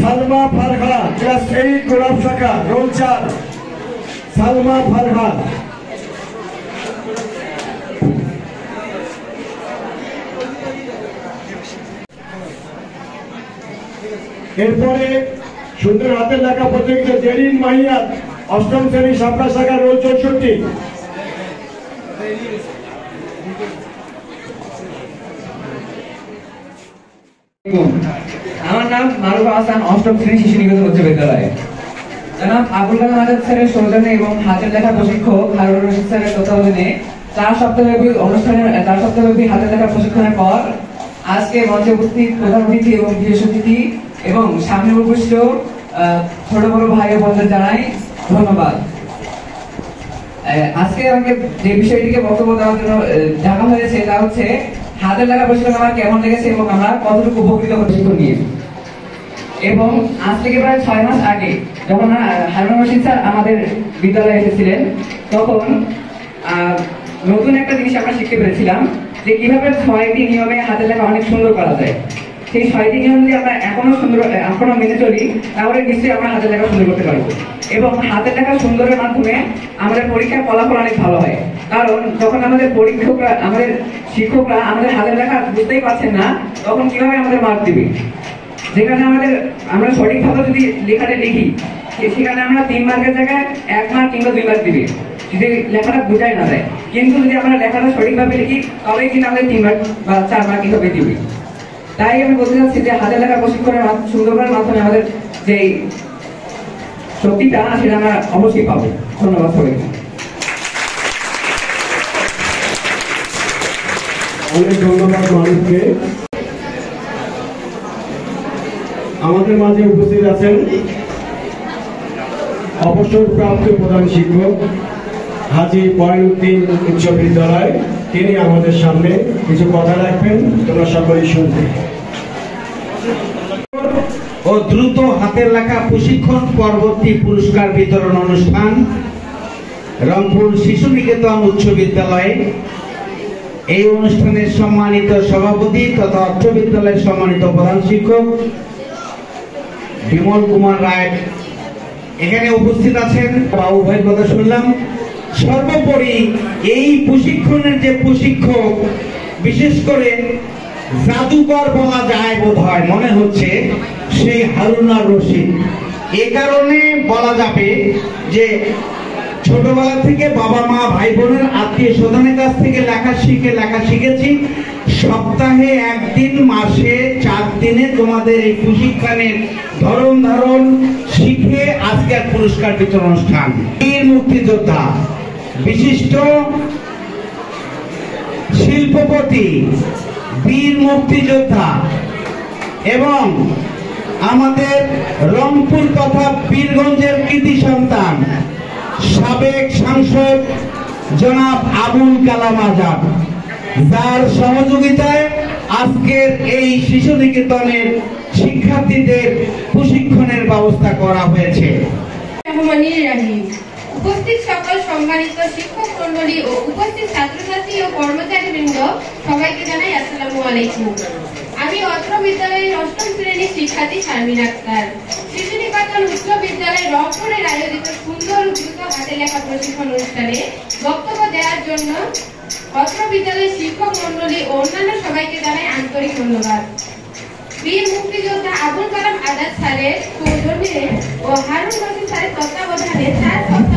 Salma Farha, class eight, গোলাপ শাখা, role চার। সালমা ফারহা। এরপরে সুন্দর হাতের লেখা প্রতিযোগিতা, জেরিন মাহিয়াত অষ্টম শ্রেণি সাপড়া শাখা, রোল চৌষট্টি। আমার নাম মারুফ হাসান অষ্টম শ্রেণি শিশু নিকেতন উচ্চ বিদ্যালয়ে। জনাব আবুল কালাম আজাদ স্যারের সৌজন্যে এবং হাতের লেখা প্রশিক্ষক হারুন রশিদ স্যারের তত্ত্বাবধানে চার সপ্তাহব্যাপী অনুষ্ঠানের, চার সপ্তাহব্যাপী হাতের লেখা প্রশিক্ষণের পর আজকে মঞ্চে উপস্থিত প্রধান অতিথি এবং বিশেষ অতিথি এবং সামনে উপস্থিত ছোট বড় ভাই বোনদের জানাই ধন্যবাদ। আজকে আমাকে যে বিষয়টিকে বক্তব্য দেওয়ার জন্য ডাকা হয়েছে তা হচ্ছে হাতের লেখা প্রশিক্ষণ আমার কেমন লেগেছে এবং আমরা কতটুকু উপকৃত প্রশিক্ষণ নিয়ে। এবং আজ থেকে প্রায় ছয় মাস আগে যখন হারুন রশিদ স্যার আমাদের বিদ্যালয়ে এসেছিলেন, তখন নতুন একটা জিনিস আমরা শিখতে পেরেছিলাম যে কীভাবে ছয়টি নিয়মে হাতের লেখা অনেক সুন্দর করা যায়। সেই ছয়টি যদি আমরা এখনও সুন্দর এখনও মেনে চলি, তাহলে নিশ্চয়ই আমরা হাতের লেখা সুন্দর করতে পারব। এবং হাতের লেখা সুন্দরের মাধ্যমে আমাদের পরীক্ষার ফলাফল অনেক ভালো হয়। কারণ যখন আমাদের পরীক্ষকরা, আমাদের শিক্ষকরা আমাদের হাতের লেখা বুঝতেই পারছেন না, তখন কীভাবে আমাদের মার্ক দিবে? যেখানে আমাদের, আমরা সঠিকভাবে যদি লেখাটা লিখি সেখানে আমরা তিন মার্কের জায়গায় এক মার্ক কিংবা দুই মার্ক দিবে। যদি লেখাটা বোঝাই না যায়। কিন্তু যদি আমরা লেখাটা সঠিকভাবে লিখি, তবেই কিন্তু আমাদের তিন মার্ক বা চার মার্ক হিসাবে দিবে তাই আমি বলতে চাচ্ছি যে হাতের লেখা প্রশিক্ষণের মাধ্যমে সুন্দর করার মাধ্যমে আমাদের যে শক্তিটা, সেটা আমরা অবশ্যই পাবো। ধন্যবাদ মানুষকে। আমাদের মাঝে উপস্থিত আছেন অবসরপ্রাপ্ত প্রধান শিক্ষক হাজি পয়নুদ্দিন উচ্চ বিদ্যালয়। তিনি আমাদের সামনে কিছু কথা রাখবেন, তোমরা সকলেই শুনবে। ও দ্রুত হাতের লেখা প্রশিক্ষণ পরবর্তী পুরস্কার বিতরণ অনুষ্ঠান, রংপুর শিশু নিকেতন উচ্চ বিদ্যালয়ে। এই অনুষ্ঠানের সম্মানিত সভাপতি তথা উচ্চ বিদ্যালয়ের সম্মানিত প্রধান শিক্ষক বিমল কুমার রায়। এখানে উপস্থিত আছেন বাবু ভাইয়ের কথা শুনলাম। সর্বোপরি এই প্রশিক্ষণের যে প্রশিক্ষক, বিশেষ করে জাদুকর বলা যায় বোধ হয় মনে হচ্ছে সেই হারুনার রশিদ। এ কারণে বলা যাবে যে ছোটবেলা থেকে বাবা, মা ভাই বোনের আত্মীয় স্বজনের কাছ থেকে লেখা শিখে, লেখা শিখেছি। সপ্তাহে একদিন, মাসে চার দিনে তোমাদের এই প্রশিক্ষণের ধরন ধারণ শিখে আজকের পুরস্কার বিতরণ অনুষ্ঠান। বীর মুক্তিযোদ্ধা বিশিষ্ট শিল্পপতি, বীর মুক্তিযোদ্ধা এবং আমাদের রংপুর তথা বীরগঞ্জের কৃতি সন্তান, সাবেক সাংসদ জনাব আবুল কালাম আজাদ, যার সহযোগিতায় আজকের এই শিশু নিকেতনের শিক্ষার্থীদের প্রশিক্ষণের ব্যবস্থা করা হয়েছে। উপস্থিত সকল সম্মানিত শিক্ষক মন্ডলী ও উপস্থিত ছাত্রছাত্রী ও কর্মচারীবৃন্দ, সবাইকে জানাই আসসালামু আলাইকুম। আমি অত্র বিদ্যালয়ের অষ্টম শ্রেণির শিক্ষার্থী শারমিন আক্তার। শিশু নিকেতন উচ্চ বিদ্যালয় রংপুরের আয়োজিত সুন্দর দ্রুত হাতে লেখা প্রশিক্ষণ অনুষ্ঠানে বক্তব্য দেওয়ার জন্য অত্র বিদ্যালয়ের শিক্ষক মন্ডলী ও অন্যান্য সবাইকে জানাই আন্তরিক ধন্যবাদ। বীর মুক্তিযোদ্ধা আবুল কালাম আজাদ স্যারের সৌজন্যে ও হারুন রশিদ স্যারের তত্ত্বাবধানে সপ্তাহব্যাপী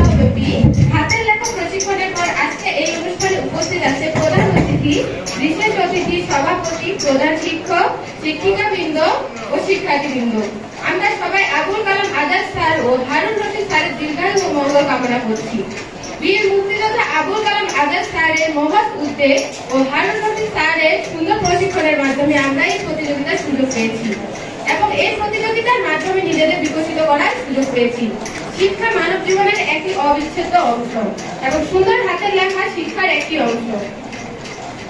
হাতের লেখা প্রশিক্ষণের পর আজকে এই অনুষ্ঠানে উপস্থিত আছে প্রধান অতিথি, বিশেষ অতিথি, সভাপতি, প্রধান শিক্ষক, শিক্ষিকাবৃন্দ ও শিক্ষার্থীবৃন্দ। আমরা সবাই আবুল কালাম আজাদ স্যার ও হারুন রশিদ স্যারের দীর্ঘায়ু ও মঙ্গল কামনা করছি। বীর মুক্তিযোদ্ধা আবুল কালাম আজাদ স্যারের মহৎ উদ্যোগ ও হারুন রশিদ স্যারের সুন্দর প্রশিক্ষণের মাধ্যমে আমরা এই প্রতিযোগিতার সুযোগ পেয়েছি। এবং এই প্রতিযোগিতার মাধ্যমে নিজেদের বিকশিত করার সুযোগ পেয়েছি। শিক্ষা মানব জীবনের একটি অবিচ্ছেদ্য অংশ এবং সুন্দর হাতের লেখা শিক্ষার একটি অংশ।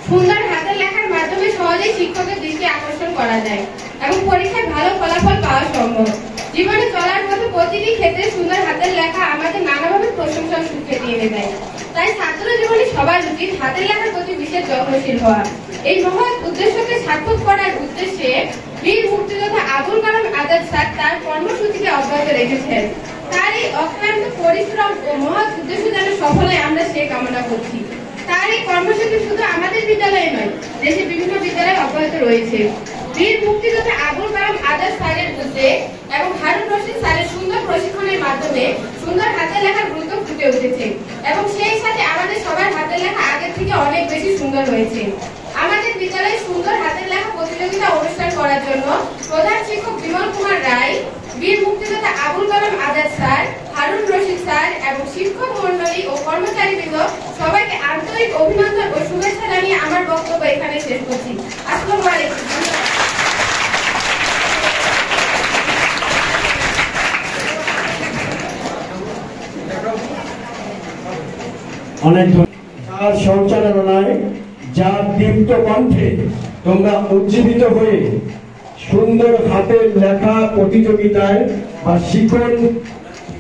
সুন্দর হাতের লেখার মাধ্যমে সহজেই শিক্ষকের দৃষ্টি আকর্ষণ করা যায় এবং পরীক্ষায় ভালো ফলাফল পাওয়া সম্ভব। জীবনে চলার পথে প্রতিটি ক্ষেত্রে সুন্দর হাতের লেখা আমাদের নানাভাবে প্রশংসার সুখে দিয়ে দেয়। তাই ছাত্র জীবনে সবার উচিত হাতের লেখার প্রতি বিশেষ যত্নশীল হওয়া। এই মহৎ উদ্দেশ্যকে সার্থক করার উদ্দেশ্যে বীর মুক্তিযোদ্ধা আবুল কালাম আজাদ স্যার তার কর্মসূচিকে অব্যাহত রেখেছেন। তার এই অক্লান্ত পরিশ্রম ও মহৎ উদ্দেশ্য আমরা সে কামনা করছি। তার এই কর্মসূচি শুধু আমাদের বিদ্যালয়ে নয় দেশের বিভিন্ন বিদ্যালয়ে অব্যাহত রয়েছে। বীর মুক্তিযোদ্ধা আবুল কালাম আজাদ স্যারের উদ্যোগ এবং হারুন রশিদ স্যারের সুন্দর প্রশিক্ষণের মাধ্যমে সুন্দর হাতের লেখার গুরুত্ব ফুটে উঠেছে এবং সেই সাথে আমাদের সবার হাতের লেখা আগের থেকে অনেক বেশি সুন্দর হয়েছে। আমাদের বিদ্যালয়ে সুন্দর হাতের লেখা প্রতিযোগিতা অনুষ্ঠান করার জন্য প্রধান শিক্ষক বিমল কুমার রায় বীর মুক্তিযোদ্ধা আবুল কালাম আজাদ স্যার, হারুন রশিদ স্যার এবং শিক্ষক মন্ডলী ও কর্মচারীবৃন্দ সবাইকে আন্তরিক অভিনন্দন ও শুভেচ্ছা জানিয়ে আমার বক্তব্য এখানে শেষ করছি। আসসালামু আলাইকুম। সঞ্চালনায় যার দীপ্ত কণ্ঠে তোমরা উজ্জীবিত হয়ে সুন্দর হাতের লেখা প্রতিযোগিতায় বা শিখন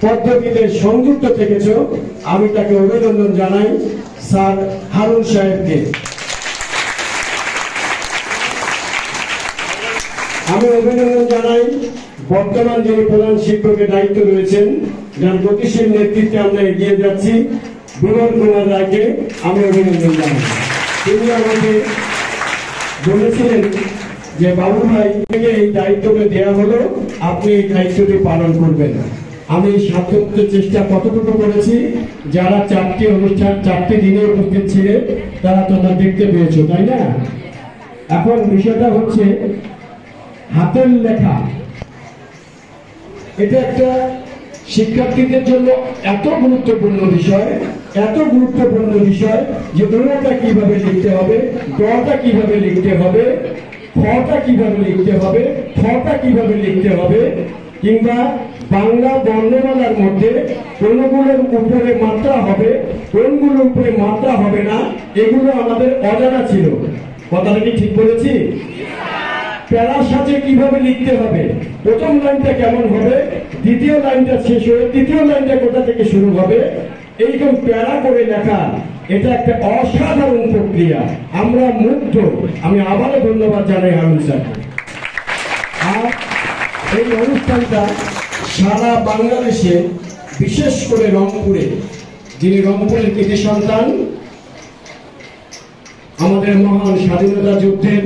পদ্ধতিতে সংযুক্ত থেকেছ, আমি তাকে অভিনন্দন জানাই, স্যার হারুন সাহেবকে। আমি অভিনন্দন জানাই, বর্তমান যিনি প্রধান শিক্ষকের দায়িত্ব রয়েছেন, যার গতিশীল নেতৃত্বে আমরা এগিয়ে যাচ্ছি, বিমল কুমার রায়কে আমি অভিনন্দন জানাই। তিনি আমাকে বলেছিলেন যে বাবু ভাই এই দায়িত্বটা দেওয়া হলো, আপনি এই দায়িত্বটি পালন করবেন। আমি সাধ্যমতো চেষ্টা কতটুকু করেছি, যারা চারটি অনুষ্ঠান, চারটি দিনে উপস্থিত ছিলেন, তারা তোমরা দেখতে পেয়েছ, তাই না? এখন বিষয়টা হচ্ছে, হাতের লেখা। এটা একটা শিক্ষার্থীদের জন্য এত গুরুত্বপূর্ণ বিষয়, এত গুরুত্বপূর্ণ বিষয় যে ওটা কীভাবে লিখতে হবে ডটা কীভাবে লিখতে হবে ফটা কীভাবে লিখতে হবে? ফটা কীভাবে লিখতে হবে? কিংবা বাংলা বর্ণমালার মধ্যে কোনগুলোর উপরে মাত্রা হবে, কোনগুলোর উপরে মাত্রা হবে না, এগুলো আমাদের অজানা ছিল। কথাটা কি ঠিক বলেছি? প্যারা সাথে কীভাবে লিখতে হবে? প্রথম লাইনটা কেমন হবে? দ্বিতীয় লাইনটা শেষ হয়ে, তৃতীয় লাইনটা কোথা থেকে শুরু হবে? এইরকম প্যারা করে লেখা এটা একটা অসাধারণ প্রক্রিয়া। আমরা মুগ্ধ। আমি আবারও ধন্যবাদ জানাই হারুন স্যার আর এই অনুষ্ঠানটা সারা বাংলাদেশে, বিশেষ করে রংপুরে, যিনি রংপুরের কৃতি সন্তান, আমাদের মহান স্বাধীনতা যুদ্ধের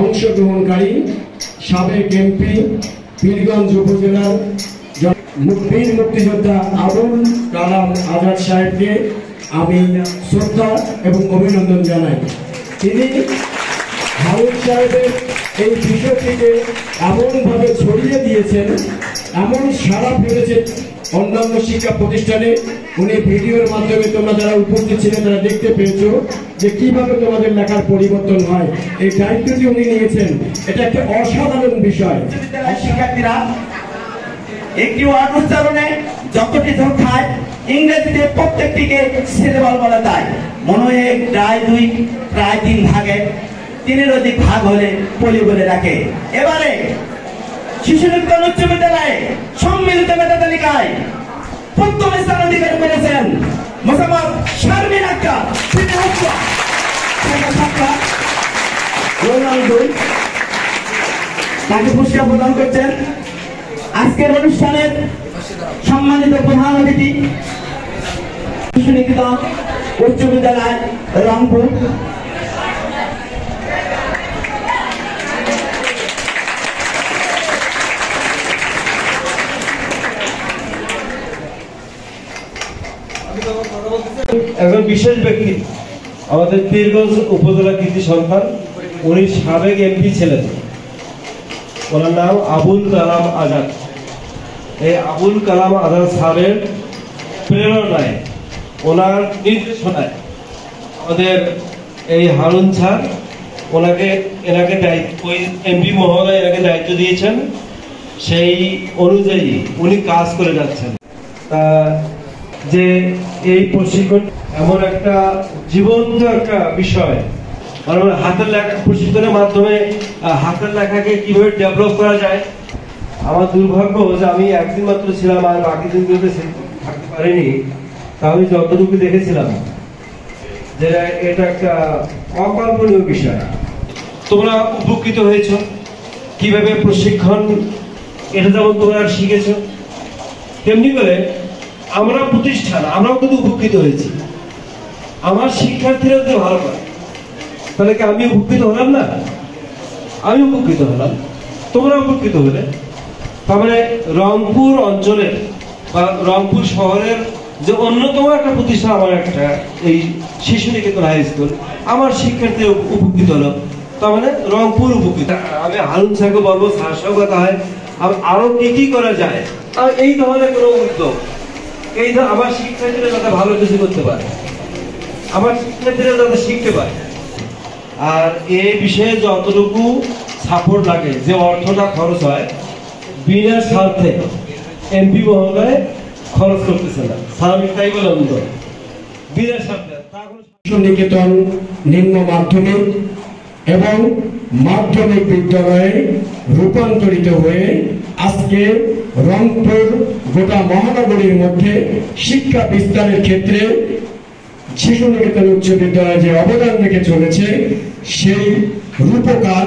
অংশগ্রহণকারী, সাবেক এমপি পীরগঞ্জ উপজেলার বীর মুক্তিযোদ্ধা আবুল কালাম আজাদ সাহেবকে আমি শ্রদ্ধা এবং অভিনন্দন জানাই। তিনি হারুন সাহেবের এই বিষয়টিকে এমনভাবে ছড়িয়ে দিয়েছেন, এমন সারা ফেলেছে অন্যান্য শিক্ষা প্রতিষ্ঠানে। উনি ভিডিওর মাধ্যমে তোমরা যারা উপস্থিত ছিলেন তারা দেখতে পেয়েছ যে কীভাবে তোমাদের লেখার পরিবর্তন হয়। এই দায়িত্বটি উনি নিয়েছেন। এটা একটা অসাধারণ বিষয়। শিক্ষার্থীরা একটি ওয়ার্ড উচ্চারণে যতটি খায়, ইংরেজিতে প্রত্যেকটিকে সিলেবাল বলা যায়। মনে হয় প্রায় দুই, প্রায় তিন ভাগে। তিনের অধিক ভাগ হলে পলি বলে রাখে। এবারে শিশু নির্বাচন উচ্চ বিদ্যালয়ে সম্মিলিত মেধা তালিকায় প্রথম স্থান অধিকার করেছেন মোসাম্মদ শারমিন তিনি হচ্ছে তাকে পুরস্কার প্রদান করছেন। আজকের অনুষ্ঠানের সম্মানিত প্রধান অতিথি নিকেতন উচ্চ বিদ্যালয় রংপুর। একজন বিশেষ ব্যক্তি, আমাদের পীরগঞ্জ উপজেলা কৃতি সরকার, উনি সাবেক এমপি ছিলেন। ওনার নাম আবুল কালাম আজাদ। এই আবুল কালাম আজাদ স্যারের প্রেরণায়, ওনার নির্দেশনায় আমাদের এই হারুন স্যার ওনাকে এনাকে দায়িত্ব, ওই এমপি মহোদয় এনাকে দায়িত্ব দিয়েছেন। সেই অনুযায়ী উনি কাজ করে যাচ্ছেন। তা যে এই প্রশিক্ষণ এমন একটা জীবন্ত একটা বিষয় মানে হাতের লেখা প্রশিক্ষণের মাধ্যমে হাতের লেখাকে কীভাবে ডেভেলপ করা যায় আমার দুর্ভাগ্য যে আমি একদিন মাত্র ছিলাম আর বাকি দিনগুলোতে থাকতে পারিনি। তা আমি যতটুকু দেখেছিলাম যে এটা একটা অকল্পনীয় বিষয়। তোমরা উপকৃত হয়েছ। কীভাবে প্রশিক্ষণ, এটা যেমন তোমরা শিখেছ, তেমনি করে আমরা প্রতিষ্ঠান, আমরাও কিন্তু উপকৃত হয়েছি। আমার শিক্ষার্থীরা যদি ভালো করে তাহলে কি আমি উপকৃত হলাম না? আমি উপকৃত হলাম। তোমরা উপকৃত হলে। মানে রংপুর অঞ্চলের বা রংপুর শহরের যে অন্যতম একটা প্রতিষ্ঠান আমার একটা, এই শিশু নিকেতন হাই স্কুল, আমার শিক্ষার্থী উপকৃত হলো। তার মানে রংপুর উপকৃত। আমি হারুন স্যারকে বলব, স্যার সঙ্গে কথা হয় আরও কি কি করা যায়, আর এই ধরনের কোনো উদ্যোগ। এই ধর- আমার শিক্ষার্থীরা যাতে ভালো কিছু করতে পারে, আমার শিক্ষার্থীরা যাতে শিখতে পারে। আর এই বিষয়ে যতটুকু সাপোর্ট লাগে, যে অর্থটা খরচ হয় বিনা স্বার্থে এমপি মহোদয় খরচ করতেছে না। স্বাভাবিক, তাই তো বিনা স্বার্থে। নিকেতন নিম্ন মাধ্যমিক এবং মাধ্যমিক বিদ্যালয়ে রূপান্তরিত হয়ে আজকে রংপুর গোটা মহানগরীর মধ্যে শিক্ষা বিস্তারের ক্ষেত্রে শিশু নিকেতন উচ্চ বিদ্যালয় যে অবদান রেখে চলেছে, সেই রূপকার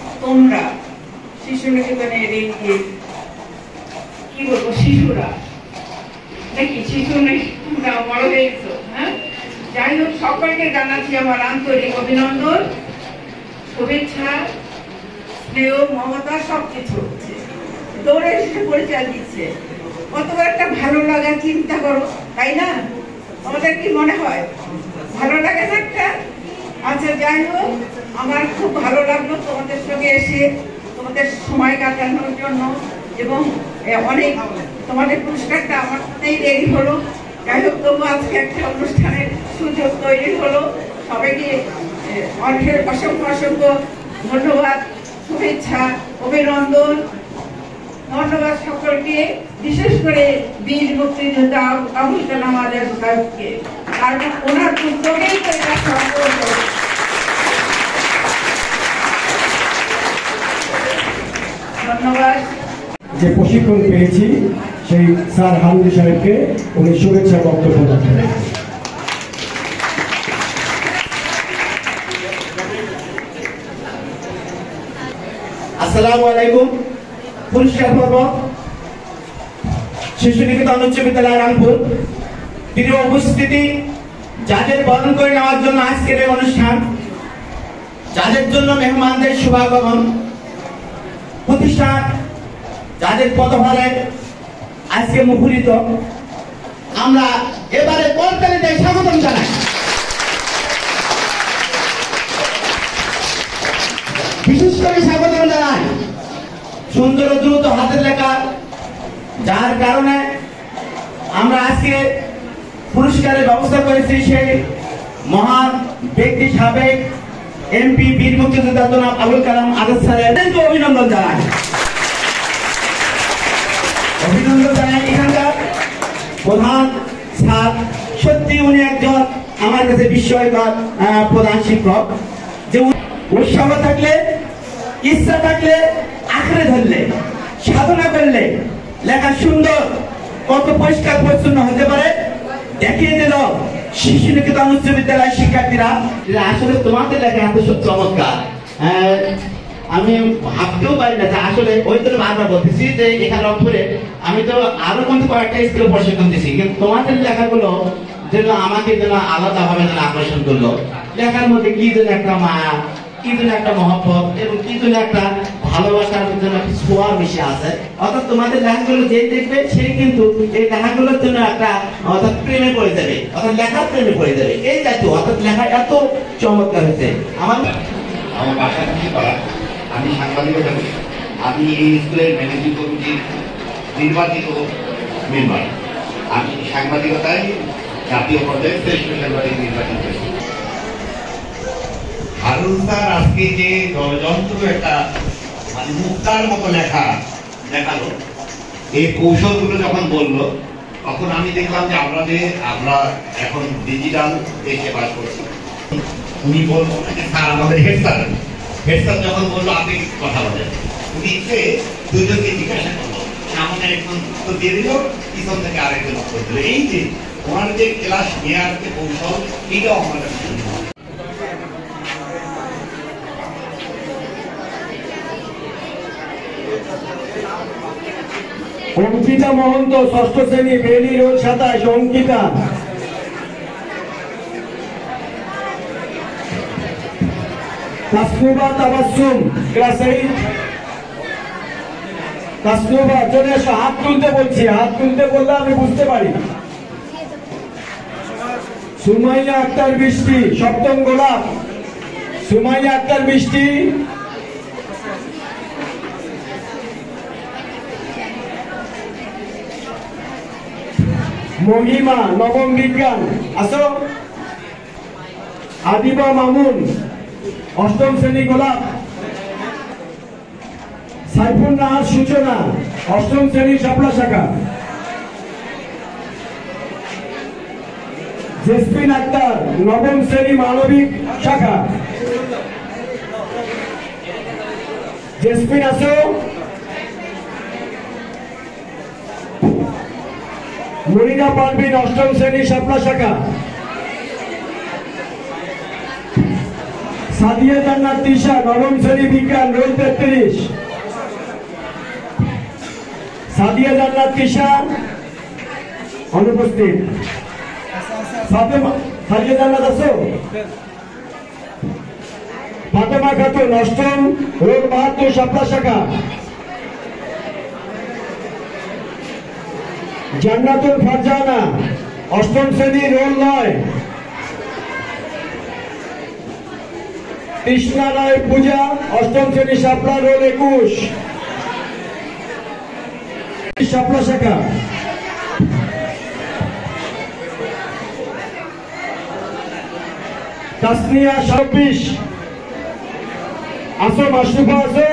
তোমরা শিশু নিকেতনের এই কি বলব, শিশুরা। নাকি শিশু বড় হয়ে হ্যাঁ? যাই হোক, সকলকে জানাচ্ছি আমার আন্তরিক অভিনন্দন, শুভেচ্ছা, স্নেহ, মমতা সব কিছু দৌড়ে এসে পরিচয় দিচ্ছে। কত একটা ভালো লাগা, চিন্তা করো, তাই না? আমাদের কি মনে হয়? ভালো লাগে একটা? আচ্ছা যাই হোক আমার খুব ভালো লাগল তোমাদের সঙ্গে এসে তোমাদের সময় কাটানোর জন্য এবং অনেক তোমাদের পুরস্কারটা আমার সাথেই দেরি হলো। যাই হোক তবু আজকে একটা অনুষ্ঠানের সুযোগ তৈরি হলো। সবাইকে এ, অনেক অসংখ্য অসংখ্য ধন্যবাদ শুভেচ্ছা অভিনন্দন। ধন্যবাদ সকলকে বিশেষ করে বীর মুক্তিযোদ্ধা আবু- আবুল কালাম আজাদ কারণ ওনার উদ্যোগেই তো এটা সম্ভব ধন্যবাদ। যে প্রশিক্ষণ পেয়েছি সেই স্যার হামদি সাহেবকে উনি শুভেচ্ছা বক্তব্য রাখেন আসসালামু আলাইকুম। পুরস্কার পর্ব শিশু নিকেতন উচ্চ বিদ্যালয় রামপুর। প্রিয় উপস্থিতি যাদের বরণ করে নেওয়ার জন্য আজকের এই অনুষ্ঠান, যাদের জন্য মেহমানদের শুভাগমন প্রতিষ্ঠান যাদের পদভারে আজকে মুখরিত আমরা এবারে করতালিতে স্বাগতম জানাই। বিশেষ করে স্বাগতম জানাই সুন্দর দ্রুত হাতের লেখা, যার কারণে আমরা আজকে পুরস্কারের ব্যবস্থা করেছে সেই মহান ব্যক্তি সাবেক এমপি বীর মুক্তিযোদ্ধা জনাব আবুল কালাম আজাদ স্যারের অভিনন্দন জানাই। অভিনন্দন জানাই এখানকার প্রধান স্যার। সত্যি উনি একজন আমার কাছে বিস্ময়কর প্রধান শিক্ষক। যে উৎসাহ থাকলে, ইচ্ছা থাকলে আঁকড়ে ধরলে, সাধনা করলে, লেখা সুন্দর, কত পরিষ্কার পরিচ্ছন্ন হতে পারে দেখিয়ে দিল শিশু নিকেতন উচ্চ বিদ্যালয়ের শিক্ষার্থীরা আসলে তোমাদের লেখা এত চমৎকার। আমি ভাবতেও পারি না যে আসলে ওই তো বারবার বলতেছি যে এখানে রংপুরে আমি তো আরও কিন্তু কয়েকটা স্কুলে প্রশিক্ষণ দিছি কিন্তু তোমাদের লেখাগুলো যেন আমাকে যেন আলাদা ভাবে যেন আকর্ষণ করল। লেখার মধ্যে কি যেন একটা মায়া, কি যেন একটা মহব্বত, এবং কি যেন একটা ভালোবাসার জন্য ছোঁয়া মিশে আছে। অর্থাৎ তোমাদের লেখাগুলো যে দেখবে সেই কিন্তু এই লেখাগুলোর জন্য একটা, অর্থাৎ প্রেমে পড়ে যাবে, অর্থাৎ লেখার প্রেমে পড়ে যাবে। এই জাতীয়, অর্থাৎ লেখা এত চমৎকার হয়েছে। আমার আমার বাসা থেকে করা আমি সাংবাদিকতা আমি এই স্কুলের ম্যানেজিং কমিটির নির্বাচিত মেম্বার। আমি সাংবাদিকতায় জাতীয় পর্যায়ে শ্রেষ্ঠ সাংবাদিক নির্বাচিত হয়েছি। হারুন স্যার, আজকে যে ষড়যন্ত্র একটা মুক্তার মতো লেখা দেখাল এই কৌশলগুলো যখন বলল, তখন আমি দেখলাম যে আমরা যে, আমরা এখন ডিজিটাল দেশে বাস করছি। উনি বলব স্যার, আমাদের হেড স্যার হেড স্যার যখন বলল, আপনি কথা বলেন। উনি এসে দুজনকে জিজ্ঞাসা করল সামনে একজন উত্তর দিয়ে দিল, পিছন থেকে আরেকজন উত্তর দিল। এই যে, ওনার যে ক্লাস নেওয়ার যে কৌশল, এটাও আমার অঙ্কিতা মহন্ত, ষষ্ঠ শ্রেণি বেলি রোড, সাতাশ, অঙ্কিতা। তাবাসুম ক্লাস চলে এসো, হাত তুলতে বলছি, হাত তুলতে বললে আমি বুঝতে পারি। সুমাইয়া আক্তার বৃষ্টি, সপ্তম গোলাপ। সুমাইয়া আক্তার বৃষ্টি। মহিমা নবম বিজ্ঞান আসো আদিবা মামুন, অষ্টম শ্রেণি গোলাপ। সাইফুল নাহার সূচনা, অষ্টম শ্রেণি শাপলা শাখা। জেসমিন আক্তার, নবম শ্রেণি মানবিক শাখা। জেসমিন আসো মনিরা পারভিন অষ্টম শ্রেণি শাপলা শাখা। সাদিয়া জান্নাত তিশা নবম শ্রেণি বিজ্ঞান, রোল তেত্রিশ। সাদিয়া জান্নাত তিশা অনুপস্থিত। সাদিয়া জান্নাত আছো? ফাতেমা খাতুন, অষ্টম, রোল বাহাত্তর শাপলা শাখা। জান্নাতুল ফারজানা, অষ্টম শ্রেণি রোল নয়। কৃষ্ণা রায় পূজা, অষ্টম শ্রেণি শাপলা, রোল একুশ। শাপলা শাখা? তাসনিয়া ছাব্বিশ। আসো মাসরুফা আসো।